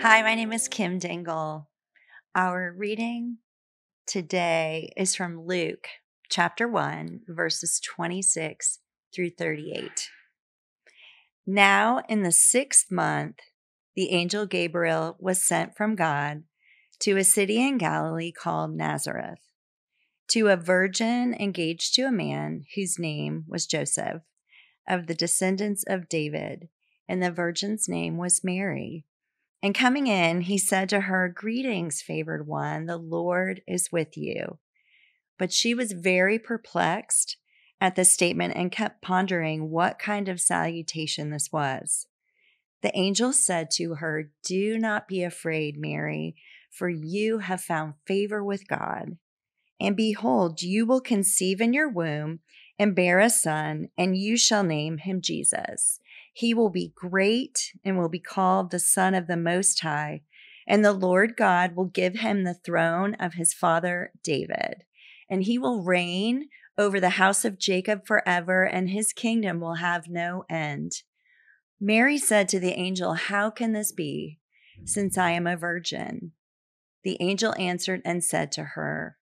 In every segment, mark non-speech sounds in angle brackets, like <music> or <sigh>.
Hi, my name is Kim Dingle. Our reading today is from Luke chapter 1, verses 26 through 38. Now, in the sixth month, the angel Gabriel was sent from God to a city in Galilee called Nazareth to a virgin engaged to a man whose name was Joseph, of the descendants of David, and the virgin's name was Mary. And coming in, he said to her, Greetings, favored one, the Lord is with you. But she was very perplexed at the statement and kept pondering what kind of salutation this was. The angel said to her, Do not be afraid, Mary, for you have found favor with God. And behold, you will conceive in your womb and bear a son, and you shall name him Jesus. He will be great and will be called the Son of the Most High. And the Lord God will give him the throne of his father David. And he will reign over the house of Jacob forever, and his kingdom will have no end. Mary said to the angel, How can this be, since I am a virgin? The angel answered and said to her,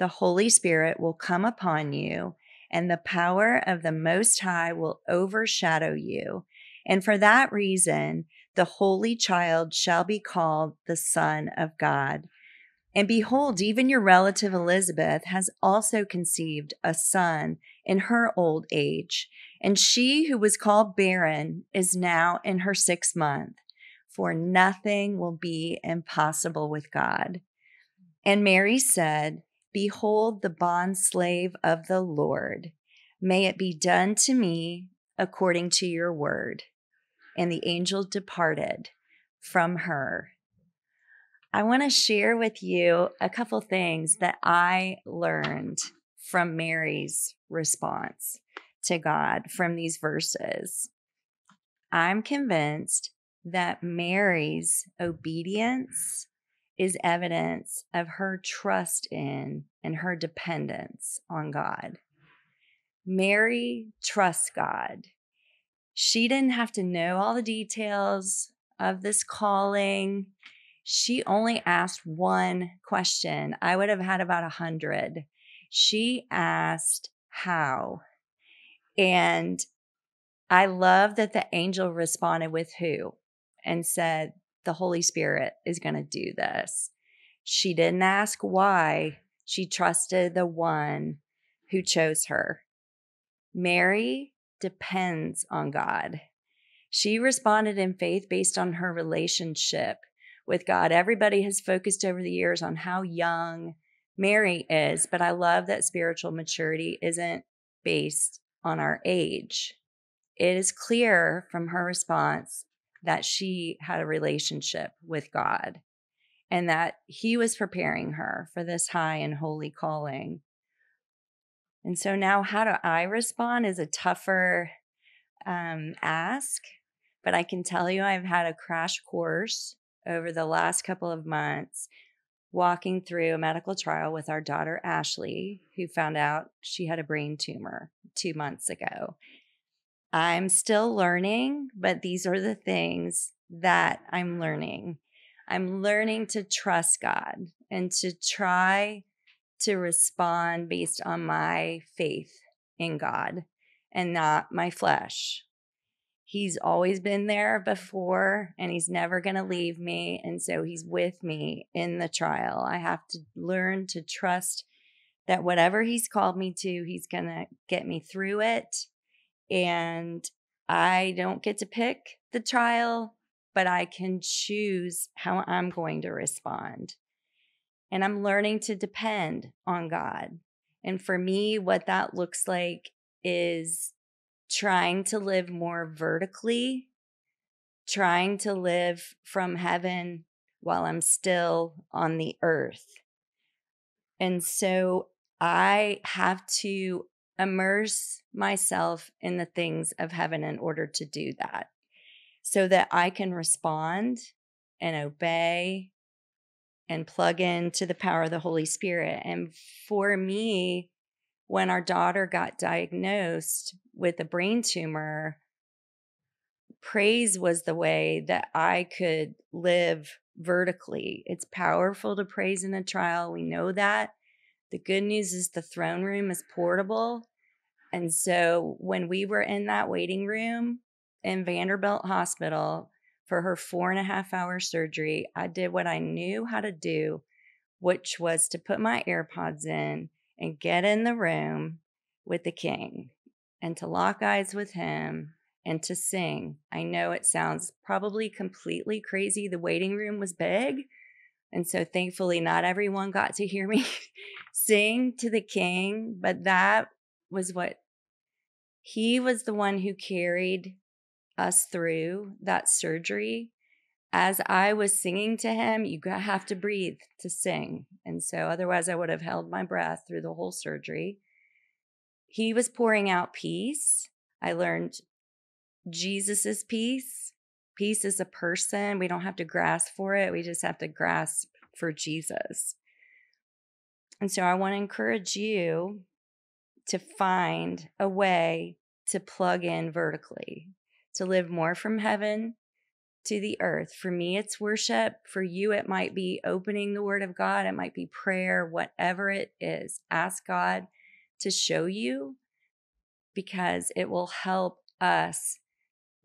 the Holy Spirit will come upon you, and the power of the Most High will overshadow you. And for that reason, the Holy Child shall be called the Son of God. And behold, even your relative Elizabeth has also conceived a son in her old age. And she who was called barren is now in her sixth month, for nothing will be impossible with God. And Mary said, Behold the bond slave of the Lord. May it be done to me according to your word. And the angel departed from her. I want to share with you a couple things that I learned from Mary's response to God from these verses. I'm convinced that Mary's obedience is evidence of her trust in and her dependence on God. Mary trusts God. She didn't have to know all the details of this calling. She only asked one question. I would have had about a hundred. She asked, How? And I love that the angel responded with who and said, the Holy Spirit is going to do this. She didn't ask why, she trusted the one who chose her. Mary depends on God. She responded in faith based on her relationship with God. Everybody has focused over the years on how young Mary is, but I love that spiritual maturity isn't based on our age. It is clear from her response that she had a relationship with God and that He was preparing her for this high and holy calling. And so now, how do I respond is a tougher um, ask, but I can tell you I've had a crash course over the last couple of months walking through a medical trial with our daughter Ashley, who found out she had a brain tumor two months ago. I'm still learning, but these are the things that I'm learning. I'm learning to trust God and to try to respond based on my faith in God and not my flesh. He's always been there before and he's never going to leave me. And so he's with me in the trial. I have to learn to trust that whatever he's called me to, he's going to get me through it and I don't get to pick the trial, but I can choose how I'm going to respond. And I'm learning to depend on God. And for me, what that looks like is trying to live more vertically, trying to live from heaven while I'm still on the earth. And so I have to immerse myself in the things of heaven in order to do that so that I can respond and obey and plug into the power of the Holy Spirit. And for me, when our daughter got diagnosed with a brain tumor, praise was the way that I could live vertically. It's powerful to praise in a trial. We know that. The good news is the throne room is portable. And so when we were in that waiting room in Vanderbilt Hospital for her four and a half hour surgery, I did what I knew how to do, which was to put my AirPods in and get in the room with the king and to lock eyes with him and to sing. I know it sounds probably completely crazy. The waiting room was big. And so thankfully, not everyone got to hear me <laughs> sing to the king, but that was what he was the one who carried us through that surgery. As I was singing to him, you have to breathe to sing. And so otherwise, I would have held my breath through the whole surgery. He was pouring out peace. I learned Jesus's peace. Peace is a person. We don't have to grasp for it. We just have to grasp for Jesus. And so I want to encourage you to find a way to plug in vertically, to live more from heaven to the earth. For me, it's worship. For you, it might be opening the word of God, it might be prayer, whatever it is. Ask God to show you because it will help us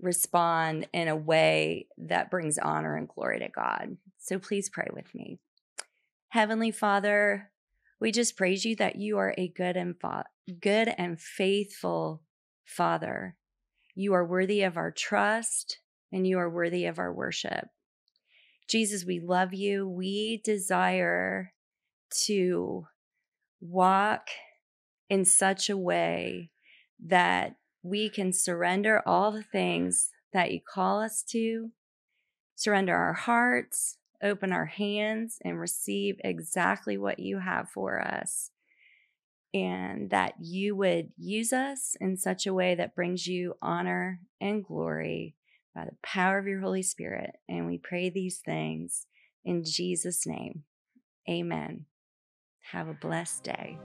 respond in a way that brings honor and glory to God. So please pray with me. Heavenly Father, we just praise you that you are a good and fa- good and faithful Father. You are worthy of our trust and you are worthy of our worship. Jesus, we love you. We desire to walk in such a way that we can surrender all the things that you call us to, surrender our hearts, open our hands, and receive exactly what you have for us. And that you would use us in such a way that brings you honor and glory by the power of your Holy Spirit. And we pray these things in Jesus' name. Amen. Have a blessed day.